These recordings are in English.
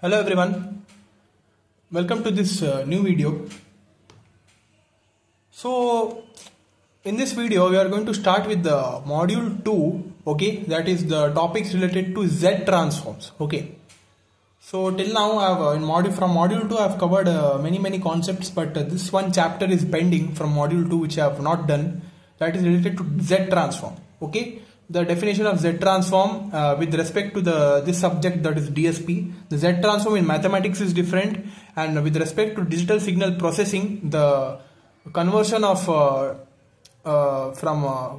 Hello everyone, welcome to this uh, new video. So, in this video, we are going to start with the module 2, okay, that is the topics related to Z transforms, okay. So, till now, I have uh, in module from module 2, I have covered uh, many many concepts, but uh, this one chapter is pending from module 2, which I have not done, that is related to Z transform, okay the definition of Z transform uh, with respect to the this subject that is DSP. The Z transform in mathematics is different, and with respect to digital signal processing, the conversion of uh, uh, from uh,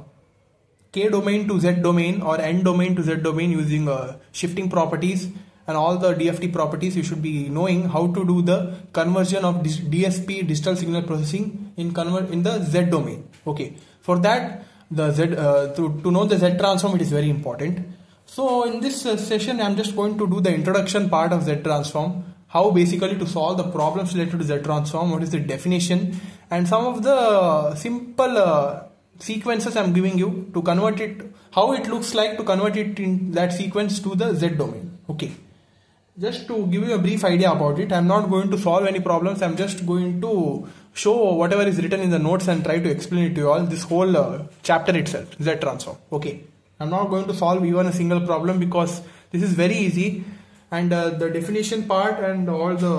K domain to Z domain or N domain to Z domain using uh, shifting properties and all the DFT properties, you should be knowing how to do the conversion of DSP digital signal processing in convert in the Z domain. Okay, for that the z uh, to, to know the z transform it is very important. So in this uh, session i'm just going to do the introduction part of z transform. How basically to solve the problems related to z transform what is the definition and some of the simple uh, sequences i'm giving you to convert it how it looks like to convert it in that sequence to the z domain. Okay just to give you a brief idea about it i'm not going to solve any problems. I'm just going to show whatever is written in the notes and try to explain it to you all this whole uh, chapter itself z transform. Okay. I'm not going to solve even a single problem because this is very easy. And uh, the definition part and all the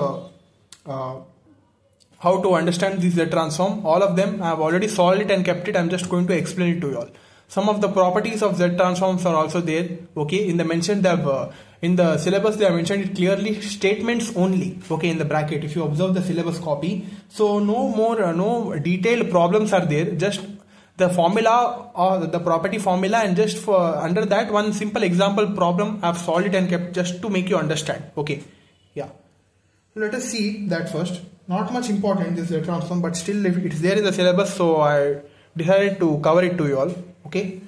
uh, how to understand this z transform all of them i have already solved it and kept it. I'm just going to explain it to you all. Some of the properties of z transforms are also there. Okay. In the mentioned they have in the syllabus they have mentioned it clearly statements only. Okay in the bracket if you observe the syllabus copy. So no more uh, no detailed problems are there. Just the formula or the property formula and just for under that one simple example problem I've solved it and kept just to make you understand. Okay yeah. Let us see that first. Not much important this transform but still it's there in the syllabus so I decided to cover it to you all. Okay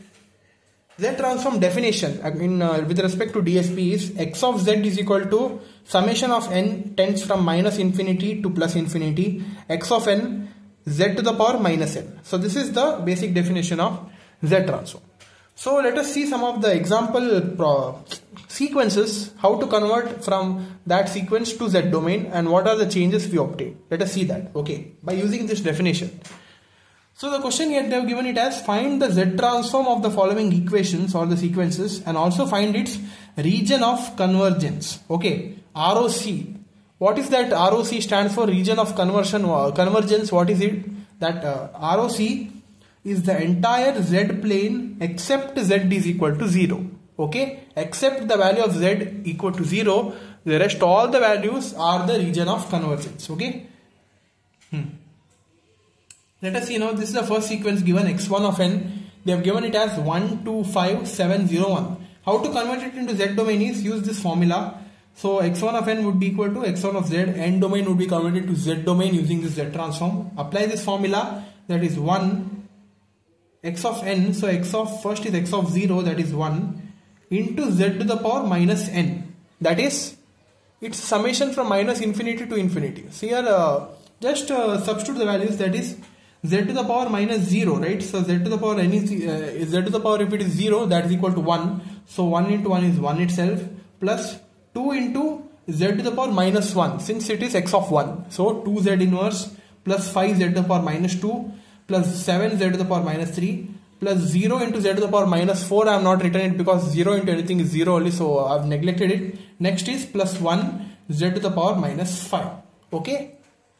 Z transform definition in uh, with respect to DSP is x of z is equal to summation of n tends from minus infinity to plus infinity x of n z to the power minus n. So this is the basic definition of Z transform. So let us see some of the example sequences how to convert from that sequence to Z domain and what are the changes we obtain. Let us see that okay by using this definition. So the question here they have given it as find the Z transform of the following equations or the sequences and also find its region of convergence. Okay, ROC. What is that ROC stands for region of conversion uh, convergence. What is it? That uh, ROC is the entire Z plane except Z is equal to 0. Okay, except the value of Z equal to 0. The rest all the values are the region of convergence. Okay. Hmm. Let us see now this is the first sequence given x1 of n. They have given it as 1, 2, 5, 7, 0, 1. How to convert it into z domain is use this formula. So x1 of n would be equal to x1 of z. n domain would be converted to z domain using this z transform. Apply this formula that is 1 x of n. So x of first is x of 0 that is 1 into z to the power minus n. That is its summation from minus infinity to infinity. So here uh, just uh, substitute the values that is z to the power minus 0 right? So z to the power any uh, z to the power if it is 0 that is equal to 1 so 1 into 1 is 1 itself plus 2 into z to the power minus 1 since it is x of 1 so 2z inverse plus 5z to the power minus 2 plus 7z to the power minus 3 plus 0 into z to the power minus 4 I have not written it because 0 into anything is 0 only so I have neglected it. Next is plus 1 z to the power minus 5 okay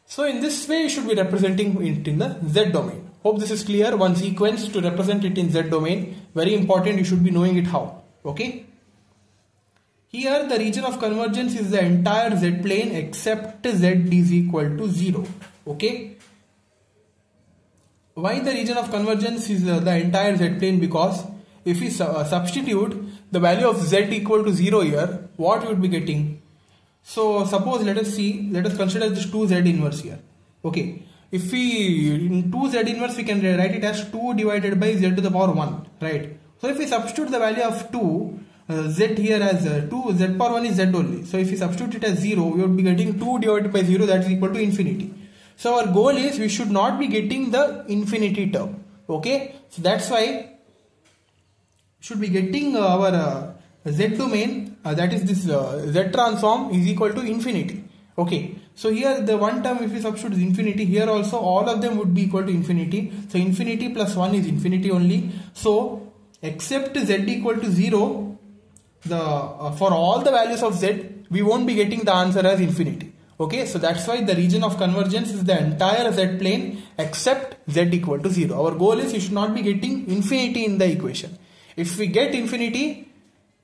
so in this way you should be representing it in the Z domain. Hope this is clear. One sequence to represent it in Z domain. Very important you should be knowing it how. Okay. Here the region of convergence is the entire Z plane except Z is equal to 0. Okay. Why the region of convergence is uh, the entire Z plane? Because if we uh, substitute the value of Z equal to 0 here, what you would be getting? So suppose let us see, let us consider this 2z inverse here. Okay. If we, in 2z inverse we can write it as 2 divided by z to the power 1, right. So if we substitute the value of 2, uh, z here as uh, 2, z power 1 is z only. So if we substitute it as 0, we would be getting 2 divided by 0 that is equal to infinity. So our goal is we should not be getting the infinity term. Okay. So that's why should be getting our uh, z domain that is this uh, z transform is equal to infinity. Okay. So here the one term if we substitute is infinity here also all of them would be equal to infinity. So infinity plus 1 is infinity only. So except z equal to 0 the uh, for all the values of z we won't be getting the answer as infinity. Okay. So that's why the region of convergence is the entire z plane except z equal to 0 our goal is you should not be getting infinity in the equation. If we get infinity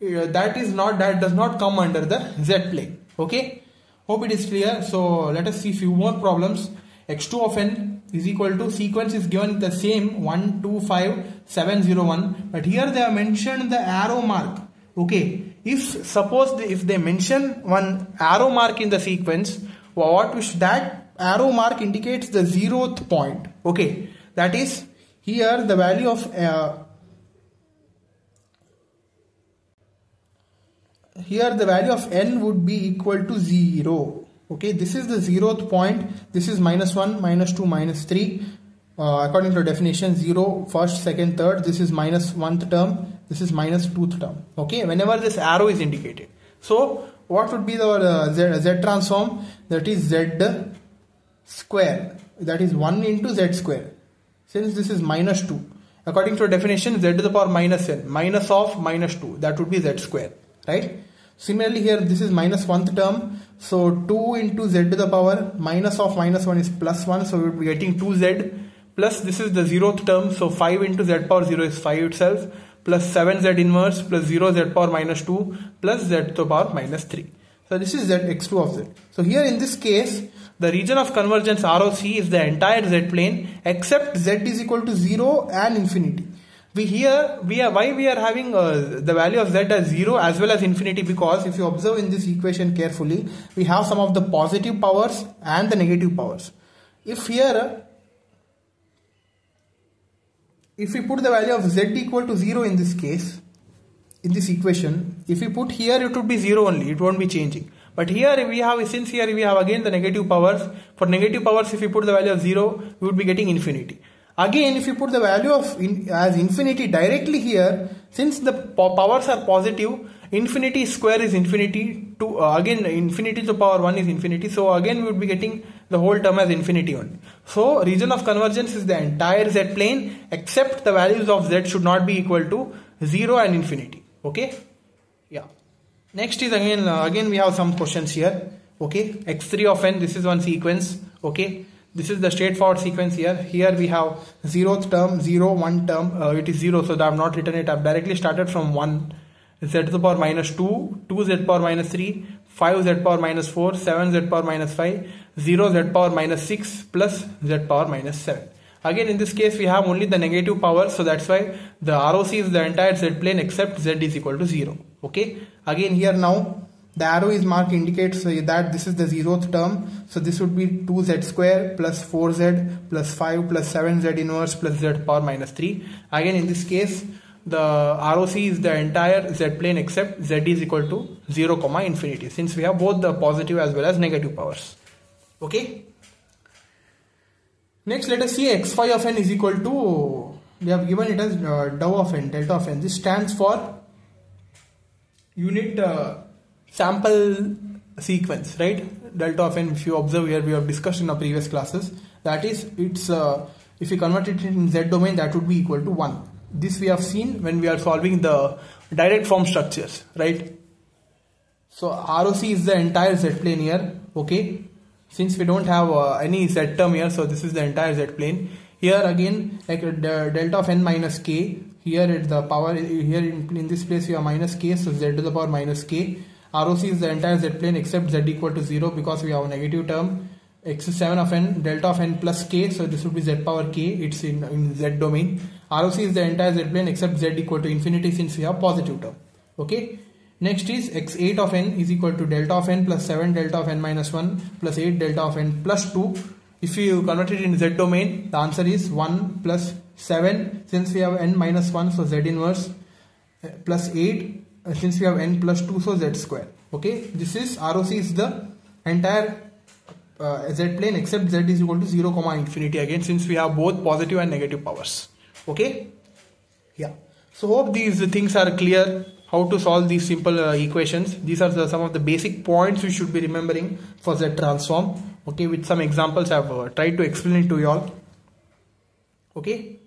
uh, that is not that does not come under the z plane. Okay? Hope it is clear. So let us see few more problems. X2 of n is equal to sequence is given the same 1 2 5 7 0 1 but here they have mentioned the arrow mark. Okay? If suppose if they mention one arrow mark in the sequence what which that arrow mark indicates the zeroth point. Okay? That is here the value of uh, here the value of n would be equal to 0 okay this is the zeroth point. This is minus 1 minus 2 minus 3 uh, according to the definition 0 first second third. This is minus 1th term. This is minus 2th term. Okay whenever this arrow is indicated. So what would be the uh, z, z transform? That is z square. That is 1 into z square. Since this is minus 2 according to definition z to the power minus n. Minus of minus 2 that would be z square. Right similarly here this is minus 1th term. So 2 into z to the power minus of minus 1 is plus 1 so we will be getting 2z plus this is the zeroth term. So 5 into z power 0 is 5 itself. Plus 7z inverse plus 0 z power minus 2 plus z to the power minus 3 so this is z x2 of z. So here in this case the region of convergence ROC is the entire z plane except z is equal to 0 and infinity we here we are why we are having uh, the value of z as 0 as well as infinity? Because if you observe in this equation carefully we have some of the positive powers and the negative powers. If here if we put the value of z equal to 0 in this case in this equation if we put here it would be 0 only. It won't be changing. But here we have since here we have again the negative powers for negative powers if we put the value of 0 we would be getting infinity Again, if you put the value of in, as infinity directly here, since the powers are positive, infinity square is infinity to uh, again infinity to power 1 is infinity. So again we would be getting the whole term as infinity only. So region of convergence is the entire z plane except the values of z should not be equal to 0 and infinity. Okay. Yeah. Next is again uh, again we have some questions here. Okay. x3 of n this is one sequence. Okay this is the straightforward sequence here. Here we have zeroth term zero one term. Uh, it is zero so i've not written it. I've directly started from 1 z to the power minus 2 2 z power minus 3 5 z power minus 4 7 z power minus 5 0 z power minus 6 plus z power minus 7 again in this case we have only the negative power so that's why the ROC is the entire z plane except z is equal to 0 okay? Again here now the arrow is marked indicates that this is the zeroth term. So this would be 2z square plus 4z plus 5 plus 7z inverse plus z power minus 3 again in this case the ROC is the entire z plane except z is equal to 0 comma infinity since we have both the positive as well as negative powers. Okay? Next let us see x phi of n is equal to we have given it as uh, dou of n delta of n. This stands for unit uh, sample sequence, right? Delta of n, if you observe here, we have discussed in our previous classes. That is, it's uh, if you convert it in z domain, that would be equal to 1. This we have seen when we are solving the direct form structures, right? So ROC is the entire z plane here, okay? Since we don't have uh, any z term here, so this is the entire z plane. Here again, like uh, delta of n minus k, here it's the power, here in, in this place you have minus k, so z to the power minus k ROC is the entire z plane except z equal to 0 because we have a negative term. X7 of n delta of n plus k so this would be z power k. It's in, in z domain. ROC is the entire z plane except z equal to infinity since we have positive term. Okay? Next is x8 of n is equal to delta of n plus 7 delta of n minus 1 plus 8 delta of n plus 2 if you convert it in z domain the answer is 1 plus 7 since we have n minus 1 so z inverse eh, plus 8 uh, since we have n plus 2 so z square okay this is ROC is the entire uh, z plane except z is equal to 0 comma infinity again since we have both positive and negative powers okay yeah so hope these things are clear how to solve these simple uh, equations. These are the, some of the basic points you should be remembering for Z transform. Okay, with some examples I've uh, tried to explain it to you all. Okay.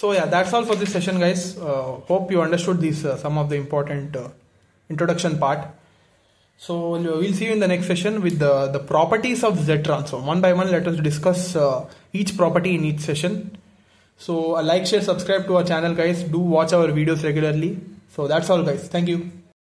So yeah, that's all for this session, guys. Uh, hope you understood these uh, some of the important uh, introduction part. So we'll see you in the next session with the the properties of Z transform. One by one, let us discuss uh, each property in each session. So like, share, subscribe to our channel, guys. Do watch our videos regularly. So that's all, guys. Thank you.